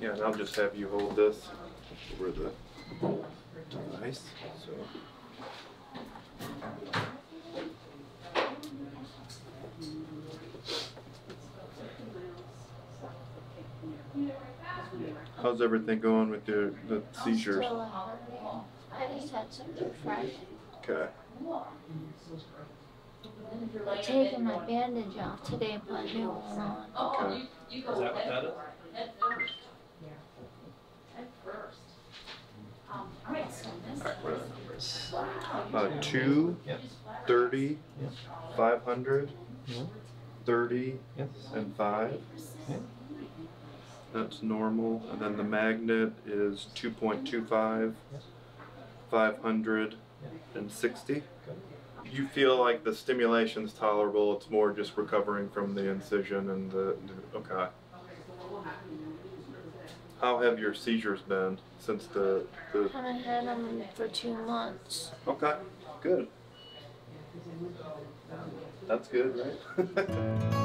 Yeah, and I'll just have you hold this over the device, so. How's everything going with your, the seizures? Still out. I just had something fresh. Okay. I'm taking my bandage off today, put a new one on. Okay. Is that what that is? At first. Yeah. At first. Um, all right, so this. Alright, what are the numbers? Uh, two, Yep. thirty, Yep. five hundred, Mhm. thirty, Yes. and five. Yeah. That's normal, and then the magnet is two point two five, five hundred, and sixty. Good. You feel like the stimulation's tolerable, it's more just recovering from the incision and the, okay. How have your seizures been since the, the, Haven't had them for two months. okay, good. That's good, right?